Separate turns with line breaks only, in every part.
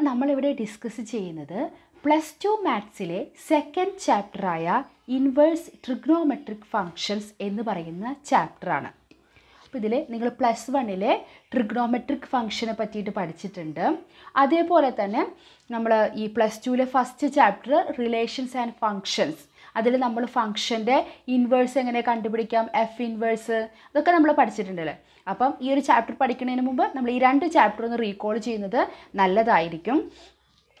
നമ്മളിവിടെ ഡിസ്കസ് ചെയ്യുന്നത് plus two മാത്സിലെ സെക്കൻഡ് ചാപ്റ്ററായ ഇൻവേഴ്സ് ട്രിഗ്നോമെട്രിക് ഫങ്ഷൻസ് എന്ന് പറയുന്ന ചാപ്റ്ററാണ് അപ്പോൾ ഇതിൽ നിങ്ങൾ പ്ലസ് വണ്ണിലെ ട്രിഗ്നോമെട്രിക് ഫങ്ഷനെ പറ്റിയിട്ട് പഠിച്ചിട്ടുണ്ട്. അതേപോലെ തന്നെ നമ്മൾ ഈ plus ടുവിലെ first chapter relations and functions അതിൽ നമ്മൾ ഫംഗ്ഷന്റെ ഇൻവേഴ്സ് എങ്ങനെ കണ്ടുപിടിക്കാം? എഫ് ഇൻവേഴ്സ് അതൊക്കെ നമ്മൾ പഠിച്ചിട്ടുണ്ടല്ലേ? അപ്പം ഈ ഒരു ചാപ്റ്റർ പഠിക്കുന്നതിന് മുമ്പ് നമ്മൾ ഈ രണ്ട് ചാപ്റ്റർ ഒന്ന് റീകോൾ ചെയ്യുന്നത് നല്ലതായിരിക്കും.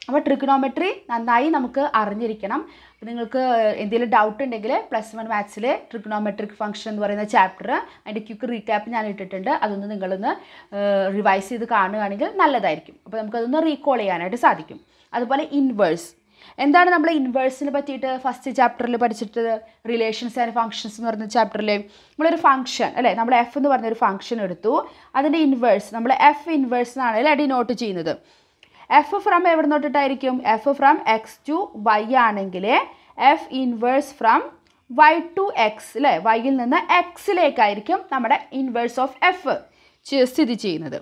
അപ്പോൾ ട്രിഗണോമെട്രി നന്നായി നമുക്ക് അറിഞ്ഞിരിക്കണം. അപ്പോൾ നിങ്ങൾക്ക് എന്തെങ്കിലും ഡൗട്ട് ഉണ്ടെങ്കിൽ പ്ലസ് വൺ മാത്സിലെ ട്രിഗണോമെട്രിക് ഫംഗ്ഷൻ എന്ന് പറയുന്ന ചാപ്റ്റർ അതിന്റെ ക്യുക്ക് റീക്യാപ്പ് ഞാൻ ഇട്ടിട്ടുണ്ട്. അതൊന്ന് നിങ്ങളൊന്ന് റിവൈസ് ചെയ്ത് കാണുകയാണെങ്കിൽ നല്ലതായിരിക്കും. അപ്പോൾ നമുക്കതൊന്ന് റീകോൾ ചെയ്യാനായിട്ട് സാധിക്കും. അതുപോലെ ഇൻവേഴ്സ് എന്താണ് നമ്മൾ ഇൻവേഴ്സിനെ പറ്റിയിട്ട് ഫസ്റ്റ് ചാപ്റ്ററിൽ പഠിച്ചിട്ട് റിലേഷൻസ് ആൻഡ് ഫങ്ഷൻസ് എന്ന് പറയുന്ന ചാപ്റ്ററിൽ നമ്മളൊരു ഫംഗ്ഷൻ അല്ലേ? നമ്മൾ എഫ് എന്ന് പറഞ്ഞൊരു ഫംഗ്ഷൻ എടുത്തു. അതിന്റെ ഇൻവേഴ്സ് നമ്മൾ എഫ് ഇൻവേഴ്സ് എന്നാണ് അല്ലേ ഡിനോട്ട് ചെയ്യുന്നത്. എഫ് ഫ്രം എവിടെ നോട്ടിട്ടായിരിക്കും f from x to y ആണെങ്കിൽ f inverse from y to x അല്ലേ? വൈയിൽ നിന്ന് എക്സിലേക്കായിരിക്കും നമ്മുടെ ഇൻവേഴ്സ് ഓഫ് എഫ് സ്ഥിതി ചെയ്യുന്നത്.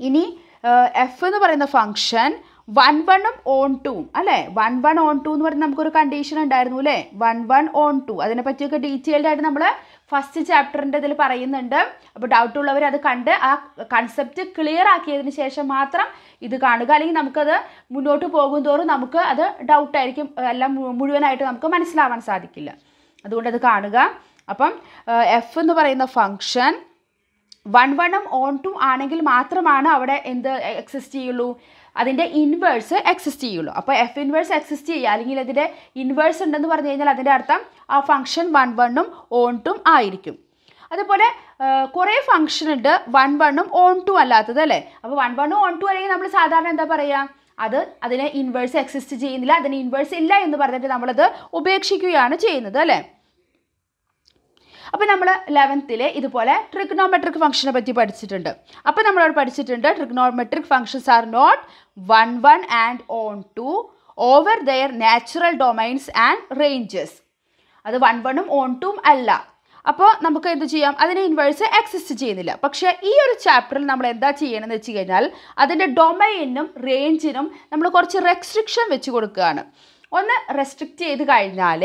ഇനി എഫ് എന്ന് പറയുന്ന ഫംഗ്ഷൻ വൺ വണ്ണും ഓൺ ടൂവും അല്ലേ? വൺ വൺ ഓൺ ടു എന്ന് പറഞ്ഞാൽ നമുക്കൊരു കണ്ടീഷൻ ഉണ്ടായിരുന്നു അല്ലേ? വൺ വൺ ഓൺ ടു അതിനെ പറ്റിയൊക്കെ ഡീറ്റെയിൽഡ് ആയിട്ട് നമ്മൾ ഫസ്റ്റ് ചാപ്റ്ററിന്റെ ഇതിൽ പറയുന്നുണ്ട്. അപ്പോൾ ഡൗട്ട് ഉള്ളവർ അത് കണ്ട് ആ കൺസെപ്റ്റ് ക്ലിയർ ആക്കിയതിന് ശേഷം മാത്രം ഇത് കാണുക. അല്ലെങ്കിൽ നമുക്കത് മുന്നോട്ട് പോകും തോറും നമുക്ക് അത് ഡൗട്ടായിരിക്കും എല്ലാം മുഴുവനായിട്ട് നമുക്ക് മനസ്സിലാവാൻ സാധിക്കില്ല. അതുകൊണ്ട് അത് കാണുക. അപ്പം എഫ് എന്ന് പറയുന്ന ഫങ്ഷൻ വൺ വണ്ണും ഓൺ ടു ആണെങ്കിൽ മാത്രമാണ് അവിടെ എന്ത് എക്സിസ്റ്റ് ചെയ്യുള്ളൂ. അതിന്റെ ഇൻവേഴ്സ് എക്സിസ്റ്റ് ചെയ്യുള്ളൂ. അപ്പോൾ എഫ് ഇൻവേഴ്സ് എക്സിസ്റ്റ് ചെയ്യുക. അല്ലെങ്കിൽ അതിന്റെ ഇൻവേഴ്സ് ഉണ്ടെന്ന് പറഞ്ഞു കഴിഞ്ഞാൽ അതിന്റെ അർത്ഥം ആ ഫംഗ്ഷൻ വൺ വണ്ണും ഓൺ ടും ആയിരിക്കും. അതുപോലെ കുറേ ഫംഗ്ഷൻ ഉണ്ട് വൺ വണ്ണും ഓൺ ടു അല്ലാത്തത് അല്ലേ? അപ്പോൾ വൺ വണ്ണും ഓൺ ടു അല്ലെങ്കിൽ നമ്മൾ സാധാരണ എന്താ പറയുക? അത് അതിന് ഇൻവേഴ്സ് എക്സിസ്റ്റ് ചെയ്യുന്നില്ല അതിന് ഇൻവേഴ്സ് ഇല്ല എന്ന് പറഞ്ഞിട്ട് നമ്മളത് ഉപേക്ഷിക്കുകയാണ് ചെയ്യുന്നത് അല്ലേ? അപ്പോൾ നമ്മൾ ലെവൻത്തിൽ ഇതുപോലെ ട്രിഗ്നോമെട്രിക് ഫംഗ്ഷനെ പറ്റി പഠിച്ചിട്ടുണ്ട്. അപ്പോൾ നമ്മളവിടെ പഠിച്ചിട്ടുണ്ട് trigonometric functions are not one one and onto over their natural domains and ranges അത് വൺ വണ്ണും ഓൺ ടും അല്ല. അപ്പോൾ നമുക്ക് എന്ത് ചെയ്യാം? അതിന് ഇൻവേഴ്സ് എക്സിസ്റ്റ് ചെയ്യുന്നില്ല. പക്ഷേ ഈ ഒരു ചാപ്റ്ററിൽ നമ്മൾ എന്താ ചെയ്യണമെന്ന് വെച്ച് കഴിഞ്ഞാൽ അതിന്റെ ഡൊമൈനും റേഞ്ചിനും നമ്മൾ കുറച്ച് റെസ്ട്രിക്ഷൻ വെച്ച് കൊടുക്കുകയാണ്. ഒന്ന് റെസ്ട്രിക്റ്റ് ചെയ്ത് കഴിഞ്ഞാൽ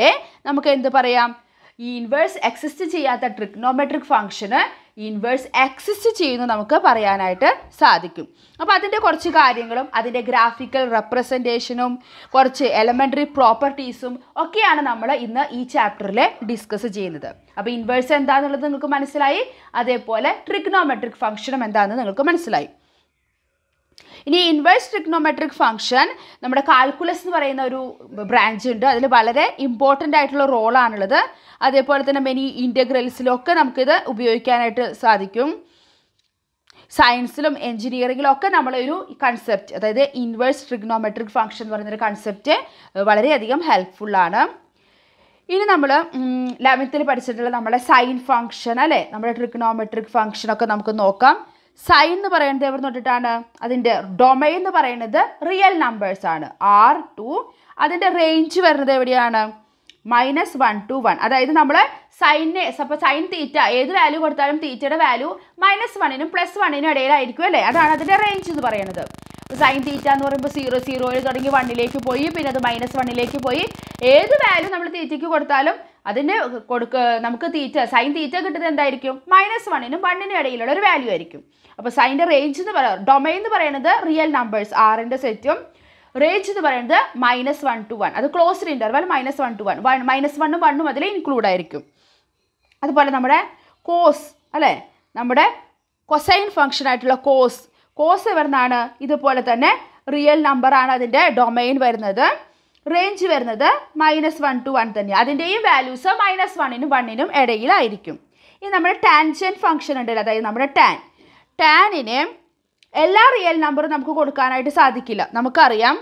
നമുക്ക് എന്ത് പറയാം? ഈ ഇൻവേഴ്സ് എക്സിസ്റ്റ് ചെയ്യാത്ത ട്രിഗ്നോമെട്രിക് ഫംഗ്ഷന് ഇൻവേഴ്സ് എക്സിസ്റ്റ് ചെയ്യുന്നു നമുക്ക് പറയാനായിട്ട് സാധിക്കും. അപ്പോൾ അതിന്റെ കുറച്ച് കാര്യങ്ങളും അതിന്റെ ഗ്രാഫിക്കൽ റെപ്രസെന്റേഷനും കുറച്ച് എലമെന്ററി പ്രോപ്പർട്ടീസും ഒക്കെയാണ് നമ്മൾ ഇന്ന് ഈ ചാപ്റ്ററിൽ ഡിസ്കസ് ചെയ്യുന്നത്. അപ്പോൾ ഇൻവേഴ്സ് എന്താണെന്നുള്ളത് നിങ്ങൾക്ക് മനസ്സിലായി? അതേപോലെ ട്രിഗ്നോമെട്രിക് ഫംഗ്ഷനും എന്താണെന്ന് നിങ്ങൾക്ക് മനസ്സിലായി. ഇനി ഇൻവേഴ്സ് ട്രിഗ്നോമെട്രിക് ഫംഗ്ഷൻ നമ്മുടെ കാൽക്കുലസ് എന്ന് പറയുന്ന ഒരു ബ്രാഞ്ച് ഉണ്ട്. അതിൽ വളരെ ഇമ്പോർട്ടന്റ് ആയിട്ടുള്ള റോളാണുള്ളത് അതേപോലെ തന്നെ മെനി ഇന്റഗ്രൽസിലൊക്കെ നമുക്കിത് ഉപയോഗിക്കാനായിട്ട് സാധിക്കും. സയൻസിലും എൻജിനീയറിങ്ങിലും ഒക്കെ നമ്മളൊരു കൺസെപ്റ്റ് അതായത് ഇൻവേഴ്സ് ട്രിഗ്നോമെട്രിക് ഫംഗ്ഷൻ എന്ന് പറയുന്നൊരു കൺസെപ്റ്റ് വളരെയധികം ഹെൽപ്ഫുള്ളാണ് ഇനി നമ്മൾ ലെവൻത്തിൽ പഠിച്ചിട്ടുള്ള നമ്മുടെ സൈൻ ഫംഗ്ഷൻ അല്ലേ? നമ്മുടെ ട്രിഗ്നോമെട്രിക് ഫംഗ്ഷനൊക്കെ നമുക്ക് നോക്കാം. സൈൻ എന്ന് പറയുന്നത് എവിടെ തൊട്ടിട്ടാണ് അതിന്റെ ഡൊമൈൻ എന്ന് പറയുന്നത് റിയൽ നമ്പേഴ്സ് ആണ്. ആർ ടു അതിന്റെ റേഞ്ച് വരുന്നത് എവിടെയാണ്? മൈനസ് വൺ ടു വൺ അതായത് നമ്മൾ സൈനെ അപ്പോൾ സൈൻ തീറ്റ ഏത് വാല്യൂ കൊടുത്താലും തീറ്റയുടെ വാല്യൂ മൈനസ് വണ്ണിനും പ്ലസ് വണ്ണിനും ഇടയിലായിരിക്കും അല്ലേ? അതാണ് അതിന്റെ റേഞ്ച് എന്ന് പറയുന്നത്. സൈൻ തീറ്റ എന്ന് പറയുമ്പോൾ സീറോ സീറോയിൽ തുടങ്ങി വണ്ണിലേക്ക് പോയി പിന്നെ അത് മൈനസ് വണ്ണിലേക്ക് പോയി. ഏത് വാല്യൂ നമ്മൾ തീറ്റയ്ക്ക് കൊടുത്താലും അതിന് കൊടുക്ക നമുക്ക് തീറ്റ സൈൻ തീറ്റ കിട്ടുന്നത് എന്തായിരിക്കും? മൈനസ് വണ്ണിനും വണ്ണിനും ഇടയിലുള്ള ഒരു വാല്യൂ ആയിരിക്കും. അപ്പോൾ സൈന്റെ റേഞ്ച് എന്ന് പറയുക ഡൊമൈൻ എന്ന് പറയുന്നത് റിയൽ നമ്പേഴ്സ് ആറിന്റെ സെറ്റും റേഞ്ച് എന്ന് പറയുന്നത് മൈനസ് വൺ ടു വൺ അത് closed interval minus one to one one minus വണ്ണും വണ്ണും അതിൽ ഇൻക്ലൂഡ് ആയിരിക്കും. അതുപോലെ നമ്മുടെ കോസ് അല്ലേ? നമ്മുടെ കൊസൈൻ ഫംഗ്ഷൻ ആയിട്ടുള്ള കോസ് കോസ് എവിടുന്നാണ്? ഇതുപോലെ തന്നെ റിയൽ നമ്പറാണ് അതിന്റെ ഡൊമൈൻ വരുന്നത്. റേഞ്ച് വരുന്നത് മൈനസ് വൺ ടു വൺ തന്നെയാണ് അതിന്റെയും വാല്യൂസ് മൈനസ് വണ്ണിനും വണ്ണിനും ഇടയിലായിരിക്കും. ഇനി നമ്മുടെ ടാൻജൻ ഫംഗ്ഷൻ ഉണ്ടല്ലോ അതായത് നമ്മുടെ ടാൻ ടാനിന് എല്ലാ റിയൽ നമ്പറും നമുക്ക് കൊടുക്കാനായിട്ട് സാധിക്കില്ല. നമുക്കറിയാം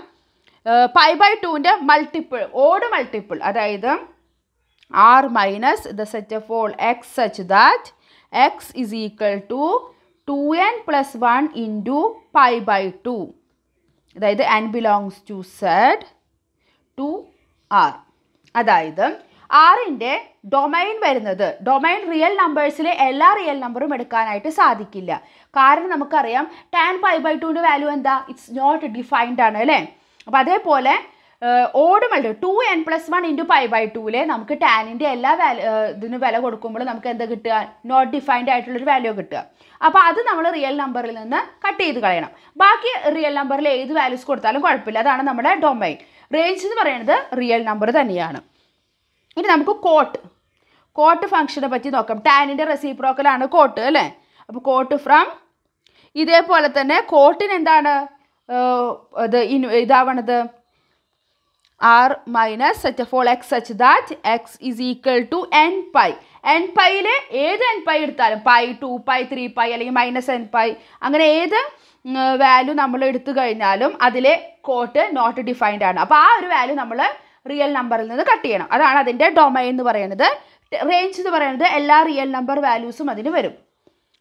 പൈ ബൈ ടുവിന്റെ മൾട്ടിപ്പിൾ ഓട് മൾട്ടിപ്പിൾ അതായത് R minus the set of all x such that x is equal to two n plus one into pi by two അതായത് n belongs to Z to R അതായത് ആറിന്റെ domain വരുന്നത് domain real നമ്പേഴ്സിലെ എല്ലാ real നമ്പറും എടുക്കാനായിട്ട് സാധിക്കില്ല. കാരണം നമുക്കറിയാം ടാൻ പൈ ബൈ ടുവിന്റെ വാല്യൂ എന്താ? ഇറ്റ്സ് നോട്ട് ഡിഫൈൻഡ് ആണ് അല്ലേ? അപ്പോൾ അതേപോലെ odd multi two n plus one into pi by ടൂവിലെ നമുക്ക് ടാനിന്റെ എല്ലാ വാല്യൂ ഇതിന് വില കൊടുക്കുമ്പോൾ നമുക്ക് എന്താ കിട്ടുക? നോട്ട് ഡിഫൈൻഡ് ആയിട്ടുള്ളൊരു വാല്യൂ കിട്ടുക. അപ്പോൾ അത് നമ്മൾ റിയൽ നമ്പറിൽ നിന്ന് കട്ട് ചെയ്ത് കളയണം. ബാക്കി റിയൽ നമ്പറിൽ ഏത് വാല്യൂസ് കൊടുത്താലും കുഴപ്പമില്ല. അതാണ് നമ്മുടെ ഡൊമൈൻ റേഞ്ച് എന്ന് പറയുന്നത് റിയൽ നമ്പർ തന്നെയാണ്. ഇനി നമുക്ക് കോട്ട് കോട്ട് ഫംഗ്ഷനെ പറ്റി നോക്കാം. ടാനിന്റെ റെസിപ്രോക്കലാണ് കോട്ട് അല്ലേ? അപ്പോൾ കോട്ട് ഫ്രം ഇതേപോലെ തന്നെ കോട്ടിന് എന്താണ്? ഇത് ഇതാവണത്? R minus set of all x such that x is equal to n pi n പൈയിലെ ഏത് എൻ പൈ എടുത്താലും pi two pi three pi അല്ലെങ്കിൽ മൈനസ് എൻ പൈ അങ്ങനെ ഏത് വാല്യൂ നമ്മൾ എടുത്തു കഴിഞ്ഞാലും അതിലെ കോട്ട് നോട്ട് ഡിഫൈൻഡ് ആണ്. അപ്പോൾ ആ ഒരു വാല്യൂ നമ്മൾ റിയൽ നമ്പറിൽ നിന്ന് കട്ട് ചെയ്യണം. അതാണ് അതിന്റെ ഡൊമൈൻ എന്ന് പറയുന്നത്. റേഞ്ച് എന്ന് പറയുന്നത് എല്ലാ റിയൽ നമ്പർ വാല്യൂസും അതിന് വരും.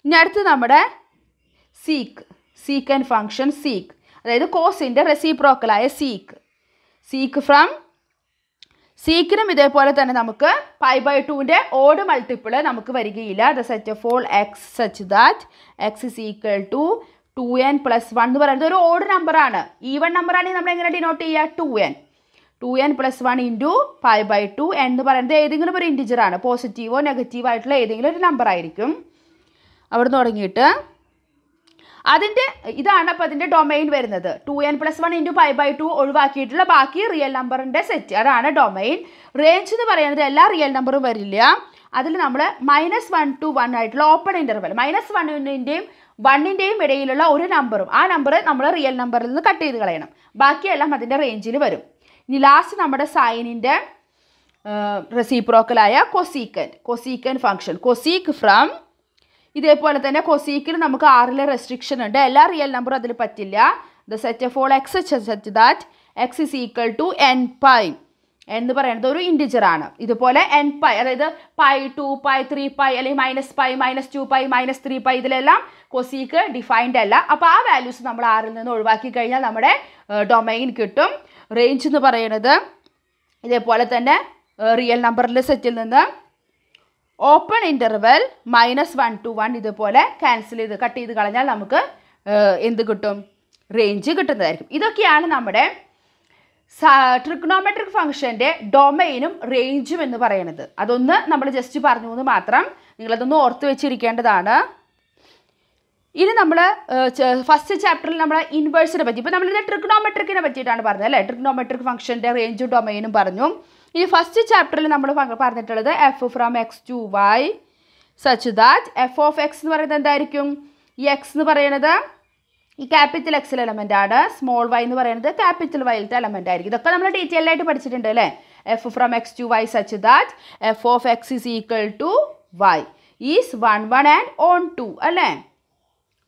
ഇനി അടുത്ത് നമ്മുടെ sec sec and function sec അതായത് കോസിന്റെ റെസിപ്രോക്കലായ സീക്ക് സീക്ക് ഫ്രം സീക്കിനും ഇതേപോലെ തന്നെ നമുക്ക് പൈ ബൈ ടുവിന്റെ ഓഡ് മൾട്ടിപ്പിൾ നമുക്ക് വരികയില്ല. The set of all x such that x is equal to two n plus one എന്ന് പറയുന്നത് ഒരു ഓഡ് നമ്പറാണ് ഈവൺ നമ്പറാണെങ്കിൽ നമ്മൾ എങ്ങനെ ഡിനോട്ട് ചെയ്യുക? Two n two n plus one into pi by two എന്ന് പറയുന്നത് ഏതെങ്കിലും ഒരു ഇന്റിജറാണ് പോസിറ്റീവോ നെഗറ്റീവോ ആയിട്ടുള്ള ഏതെങ്കിലും ഒരു നമ്പർ ആയിരിക്കും. അവിടെ തുടങ്ങിയിട്ട് അതിന്റെ ഇതാണ് അപ്പോൾ അതിന്റെ ഡൊമൈൻ വരുന്നത്. Two n plus one into five by two ഒഴിവാക്കിയിട്ടുള്ള ബാക്കി റിയൽ നമ്പറിന്റെ സെറ്റ് അതാണ് ഡൊമൈൻ റേഞ്ച് എന്ന് പറയുന്നത് എല്ലാ റിയൽ നമ്പറും വരില്ല. അതിൽ നമ്മൾ മൈനസ് വൺ ടു വൺ ആയിട്ടുള്ള ഓപ്പൺ ഇന്റർവൽ മൈനസ് വണ്ണിന്റെയും വണ്ണിന്റെയും ഇടയിലുള്ള ഒരു നമ്പറും ആ നമ്പർ നമ്മൾ റിയൽ നമ്പറിൽ നിന്ന് കട്ട് ചെയ്ത് കളയണം. ബാക്കിയെല്ലാം അതിന്റെ റേഞ്ചിൽ വരും. ഇനി ലാസ്റ്റ് നമ്മുടെ സൈനിന്റെ റെസിപ്രോക്കലായ cosecant cosecant function cosec from ഇതേപോലെ തന്നെ കൊസീക്കിൽ നമുക്ക് ആറിലെ റെസ്ട്രിക്ഷൻ ഉണ്ട്. എല്ലാ റിയൽ നമ്പറും അതിൽ പറ്റില്ല. The set of all x set that x is equal to n pi എന്ന് പറയുന്നത് ഒരു ആണ്. ഇതുപോലെ എൻ പൈ അതായത് pi two pi three pi അല്ലെങ്കിൽ minus pi minus two pi minus three pi ഇതിലെല്ലാം കൊസീക്ക് ഡിഫൈൻഡ് അല്ല. അപ്പോൾ ആ വാല്യൂസ് നമ്മൾ ആറിൽ നിന്ന് ഒഴിവാക്കി കഴിഞ്ഞാൽ നമ്മുടെ ഡൊമൈൻ കിട്ടും. റേഞ്ച് എന്ന് പറയുന്നത് ഇതേപോലെ തന്നെ റിയൽ നമ്പറിലെ സെറ്റിൽ നിന്ന് open interval minus one to one ഇതുപോലെ ക്യാൻസൽ ചെയ്ത് കട്ട് ചെയ്ത് കളഞ്ഞാൽ നമുക്ക് എന്ത് കിട്ടും? റേഞ്ച് കിട്ടുന്നതായിരിക്കും. ഇതൊക്കെയാണ് നമ്മുടെ ട്രിഗ്നോമെട്രിക് ഫംഗ്ഷന്റെ ഡൊമൈനും റേഞ്ചും എന്ന് പറയുന്നത്. അതൊന്ന് നമ്മൾ ജസ്റ്റ് പറഞ്ഞു എന്ന് മാത്രം നിങ്ങളതൊന്ന് ഓർത്ത് വെച്ചിരിക്കേണ്ടതാണ്. ഇനി നമ്മൾ ഫസ്റ്റ് ചാപ്റ്ററിൽ നമ്മൾ ഇൻവേഴ്സിനെ പറ്റി ഇപ്പോൾ നമ്മളിത് ട്രിഗ്നോമെട്രിക്കിനെ പറ്റിയിട്ടാണ് പറഞ്ഞത് അല്ലേ? ട്രിഗ്നോമെട്രിക് ഫംഗ്ഷന്റെ റേഞ്ചും ഡൊമൈനും പറഞ്ഞു. ഇനി ഫസ്റ്റ് ചാപ്റ്ററിൽ നമ്മൾ പറഞ്ഞിട്ടുള്ളത് f from x to y such that f of x എന്ന് പറയുന്നത് എന്തായിരിക്കും? ഈ എക്സ് എന്ന് പറയുന്നത് ഈ ക്യാപിറ്റൽ എക്സിൽ എലമെന്റ് ആണ്. സ്മോൾ വൈ എന്ന് പറയുന്നത് ക്യാപിറ്റൽ വൈയിലത്തെ എലമെന്റ് ആയിരിക്കും. ഇതൊക്കെ നമ്മൾ ഡീറ്റെയിൽ ആയിട്ട് പഠിച്ചിട്ടുണ്ട് അല്ലേ? F from x to y such that f of x is equal to y is one one and onto അല്ലേ?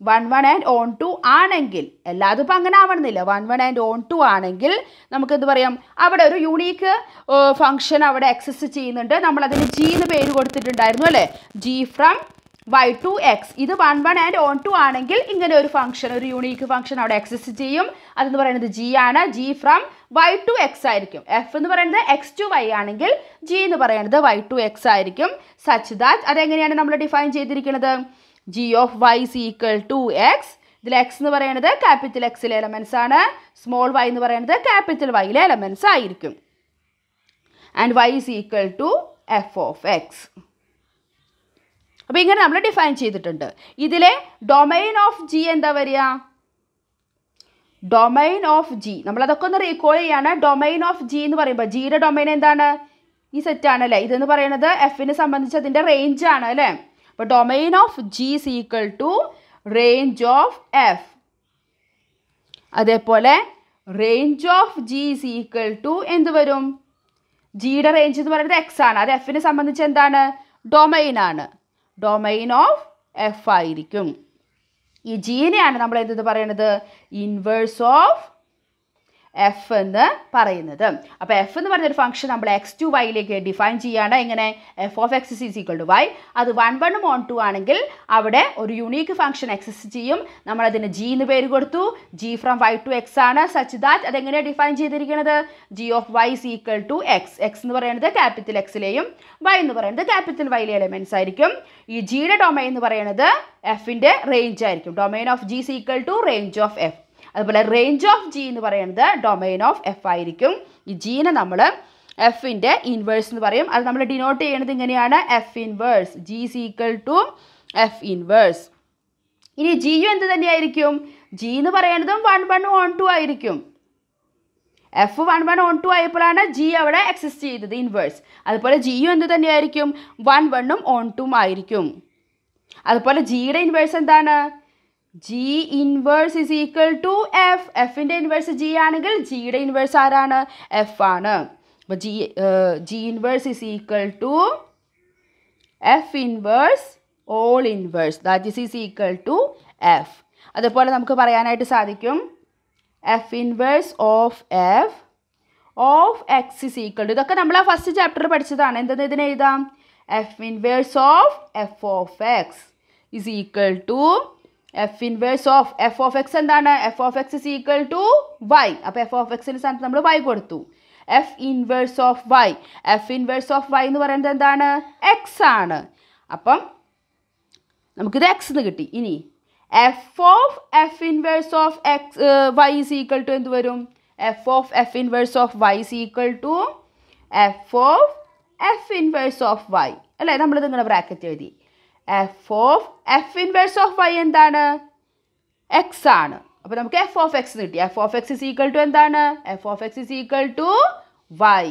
One one and onto ആണെങ്കിൽ എല്ലാതും ഇപ്പം അങ്ങനെ ആവണമെന്നില്ല. One one and onto ആണെങ്കിൽ നമുക്ക് എന്ത് പറയാം? അവിടെ ഒരു യുണീക്ക് ഫംഗ്ഷൻ അവിടെ എക്സസ് ചെയ്യുന്നുണ്ട്. നമ്മൾ അതിന് ജി എന്ന് പേര് കൊടുത്തിട്ടുണ്ടായിരുന്നു അല്ലേ? G from y to x ഇത് one one and onto ആണെങ്കിൽ ഇങ്ങനെ ഒരു ഫംഗ്ഷൻ ഒരു യുണീക്ക് ഫംഗ്ഷൻ അവിടെ എക്സസ് ചെയ്യും. അതെന്ന് പറയുന്നത് ജി ആണ്. G from Y to X ആയിരിക്കും. എഫ് എന്ന് പറയുന്നത് എക്സ് ടു വൈ ആണെങ്കിൽ ജി എന്ന് പറയുന്നത് വൈ ടു എക്സ് ആയിരിക്കും. സച്ച് ദാറ്റ് അതെങ്ങനെയാണ് നമ്മൾ ഡിഫൈൻ ചെയ്തിരിക്കുന്നത്? G of Y is equal to X ഇതിൽ എക്സ് എന്ന് പറയുന്നത് ക്യാപിറ്റൽ എക്സിലെ എലമെൻസ് ആണ്. സ്മോൾ വൈ എന്ന് പറയുന്നത് ക്യാപിറ്റൽ വൈയിലെ എലമെൻസ് ആയിരിക്കും. And y is equal to f of x അപ്പോൾ ഇങ്ങനെ നമ്മൾ ഡിഫൈൻ ചെയ്തിട്ടുണ്ട്. ഇതിലെ ഡൊമൈൻ ഓഫ് ജി എന്താ വരിക? ഡൊമൈൻ ഓഫ് ജി നമ്മളതൊക്കെ ഒന്ന് റീകോൾ ചെയ്യാണ്. ഡൊമൈൻ ഓഫ് ജി എന്ന് പറയുമ്പോൾ ജിയുടെ ഡൊമൈൻ എന്താണ്? ഈ സെറ്റ് ആണല്ലേ ഇതെന്ന് പറയുന്നത് എഫിനെ സംബന്ധിച്ച് അതിന്റെ ആണ് അല്ലേ? അപ്പോൾ domain of g is equal to range of f അതേപോലെ range of g is equal to എന്ത് വരും? ജിയുടെ റേഞ്ച് എന്ന് പറയുന്നത് എക്സ് ആണ്. അത് എഫിനെ സംബന്ധിച്ച് എന്താണ്? ഡൊമൈൻ ആണ്. ഡൊമൈൻ ഓഫ് എഫ് ആയിരിക്കും. ഈ ജീനെയാണ് നമ്മൾ എന്തെന്ന് പറയുന്നത് ഇൻവേഴ്സ് ഓഫ് എഫ് എന്ന് പറയുന്നത്. അപ്പോൾ എഫ് എന്ന് പറഞ്ഞൊരു ഫംഗ്ഷൻ നമ്മൾ എക്സ് ടു വൈയിലേക്ക് ഡിഫൈൻ ചെയ്യാണ്ട് എങ്ങനെ? F of x is equal to y അത് വൺ വണ്ണും ഓൺ ടു ആണെങ്കിൽ അവിടെ ഒരു യുണീക്ക് ഫംഗ്ഷൻ എക്സസ് ചെയ്യും. നമ്മളതിന് ജി എന്ന് പേര് കൊടുത്തു. G from y to x ആണ്. സച്ച് ദാറ്റ് അതെങ്ങനെയാണ് ഡിഫൈൻ ചെയ്തിരിക്കുന്നത് g of y is equal to x x എന്ന് പറയുന്നത് ക്യാപിറ്റൽ എക്സിലെയും വൈ എന്ന് പറയുന്നത് ക്യാപിറ്റൽ വൈയിലെ എലമെൻസ് ആയിരിക്കും. ഈ ജിയുടെ ഡൊമൈൻ എന്ന് പറയുന്നത് എഫിന്റെ റേഞ്ച് ആയിരിക്കും. Domain of g equal to range of f അതുപോലെ റേഞ്ച് ഓഫ് ജി എന്ന് പറയുന്നത് ഡൊമൈൻ ഓഫ് എഫ് ആയിരിക്കും. ഈ ജീനെ നമ്മൾ എഫിന്റെ ഇൻവേഴ്സ് എന്ന് പറയും. അത് നമ്മൾ ഡിനോട്ട് ചെയ്യുന്നത് ഇങ്ങനെയാണ്. F inverse g is equal to f inverse ഇനി ജിയും എന്ത് തന്നെയായിരിക്കും? ജി എന്ന് പറയുന്നതും വൺ വൺ ഓൺ ടു ആയിരിക്കും. F one one onto ആയപ്പോഴാണ് ജി അവിടെ എക്സിസ്റ്റ് ചെയ്തത് ഇൻവേഴ്സ് അതുപോലെ ജിയും എന്ത് തന്നെയായിരിക്കും? വൺ വണ്ണും ഓൺ ടും ആയിരിക്കും. അതുപോലെ ജിയുടെ ഇൻവേഴ്സ് എന്താണ്? G inverse is equal to f എഫിന്റെ ഇൻവേഴ്സ് ജി ആണെങ്കിൽ ജിയുടെ ഇൻവേഴ്സ് ആരാണ്? എഫ് ആണ്. അപ്പോൾ g g inverse is equal to f inverse all inverse that is is equal to f അതുപോലെ നമുക്ക് പറയാനായിട്ട് സാധിക്കും. F inverse of f of x is equal to ഇതൊക്കെ നമ്മൾ ആ ഫസ്റ്റ് ചാപ്റ്റർ പഠിച്ചതാണ്. എന്തെന്ന് ഇതിന് എഴുതാം? F inverse of f of x is equal to f inverse of f of x എന്താണ്? F of x is equal to y അപ്പോൾ f of എക്സിന് സ്ഥാനത്ത് നമ്മൾ വൈ കൊടുത്തു. F inverse of y f inverse of y എന്ന് പറയുന്നത് എന്താണ്? X ആണ്. അപ്പം നമുക്കിത് എക്സ് എന്ന് കിട്ടി. ഇനി f of f inverse of x y is equal to എന്ത് വരും? F of f inverse of y is equal to f of f inverse of y അല്ലേ? നമ്മളിത് ഇങ്ങനെ ബ്രാക്കറ്റ് എഴുതി. F of f inverse of y എന്താണ്? X ആണ്. അപ്പോൾ നമുക്ക് എഫ് ഓഫ് എക്സ് കിട്ടി. F of x is equal to എന്താണ്? F of x is equal to y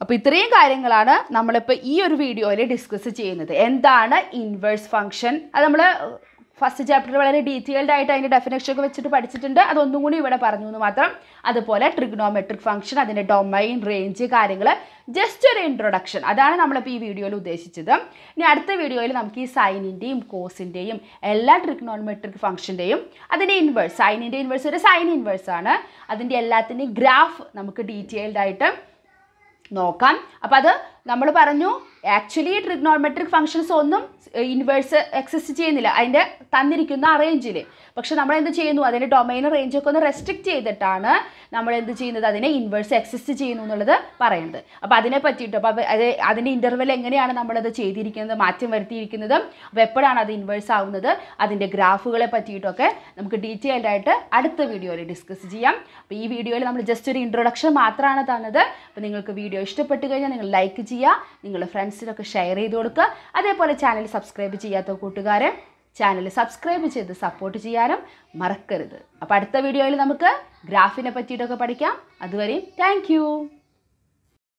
അപ്പോൾ ഇത്രയും കാര്യങ്ങളാണ് നമ്മളിപ്പോൾ ഈ ഒരു വീഡിയോയിൽ ഡിസ്കസ് ചെയ്യുന്നത്. എന്താണ് ഇൻവേഴ്സ് ഫംഗ്ഷൻ അത് നമ്മൾ ഫസ്റ്റ് ചാപ്റ്റർ വളരെ ഡീറ്റെയിൽഡ് ആയിട്ട് അതിന്റെ ഡെഫിനേഷൻ ഒക്കെ വെച്ചിട്ട് പഠിച്ചിട്ടുണ്ട്. അതൊന്നും കൂടി ഇവിടെ പറഞ്ഞു എന്ന് മാത്രം. അതുപോലെ ട്രിഗ്നോമെട്രിക് ഫംഗ്ഷൻ അതിന്റെ ഡൊമൈൻ റേഞ്ച് കാര്യങ്ങൾ ജസ്റ്റ് ഒരു ഇൻട്രൊഡക്ഷൻ അതാണ് നമ്മളിപ്പോൾ ഈ വീഡിയോയിൽ ഉദ്ദേശിച്ചത്. ഇനി അടുത്ത വീഡിയോയിൽ നമുക്ക് ഈ സൈനിന്റെയും കോസിന്റെയും എല്ലാ ട്രിഗ്നോമെട്രിക് ഫംഗ്ഷന്റെയും അതിന്റെ ഇൻവേഴ്സ് സൈനിന്റെ ഇൻവേഴ്സ് ഒരു സൈൻ ഇൻവേഴ്സ് ആണ്. അതിന്റെ എല്ലാത്തിന്റെയും ഗ്രാഫ് നമുക്ക് ഡീറ്റെയിൽഡ് ആയിട്ട് നോക്കാം. അപ്പോൾ അത് നമ്മൾ പറഞ്ഞു ആക്ച്വലി ട്രിഗ്നോമെട്രിക് ഫംഗ്ഷൻസ് ഒന്നും ഇൻവേഴ്സ് എക്സിസ്റ്റ് ചെയ്യുന്നില്ല. അതിന്റെ തന്നിരിക്കുന്ന റേഞ്ചിൽ പക്ഷെ നമ്മൾ എന്ത് ചെയ്യുന്നു അതിന്റെ ഡൊമൈൻ റേഞ്ചൊക്കെ ഒന്ന് റെസ്ട്രിക്റ്റ് ചെയ്തിട്ടാണ് നമ്മൾ എന്ത് ചെയ്യുന്നത്? അതിനെ ഇൻവേഴ്സ് എക്സിസ്റ്റ് ചെയ്യുന്നു എന്നുള്ളത് പറയുന്നത്. അപ്പോൾ അതിനെ പറ്റിയിട്ട് അപ്പോൾ അത് അതിന്റെ ഇന്റർവെൽ എങ്ങനെയാണ് നമ്മളത് ചെയ്തിരിക്കുന്നത് മാറ്റം വരുത്തിയിരിക്കുന്നതും അപ്പോൾ എപ്പോഴാണ് അത് ഇൻവേഴ്സ് ആവുന്നത് അതിന്റെ ഗ്രാഫുകളെ പറ്റിയിട്ടൊക്കെ നമുക്ക് ഡീറ്റെയിൽഡ് ആയിട്ട് അടുത്ത വീഡിയോയിൽ ഡിസ്കസ് ചെയ്യാം. അപ്പോൾ ഈ വീഡിയോയിൽ നമ്മൾ ജസ്റ്റ് ഒരു ഇൻട്രൊഡക്ഷൻ മാത്രമാണ് തന്നത്. അപ്പോൾ നിങ്ങൾക്ക് വീഡിയോ ഇഷ്ടപ്പെട്ട് കഴിഞ്ഞാൽ നിങ്ങൾ ലൈക്ക് ചെയ്യുക. നിങ്ങളുടെ ഫ്രണ്ട്സിനൊക്കെ ഷെയർ ചെയ്ത് കൊടുക്കുക. അതേപോലെ ചാനൽ സബ്സ്ക്രൈബ് ചെയ്യാത്ത കൂട്ടുകാരെ ചാനൽ സബ്സ്ക്രൈബ് ചെയ്ത് സപ്പോർട്ട് ചെയ്യാനും മറക്കരുത്. അപ്പോൾ അടുത്ത വീഡിയോയിൽ നമുക്ക് ഗ്രാഫിനെ പറ്റിയിട്ടൊക്കെ പഠിക്കാം. അതുവരെയും താങ്ക്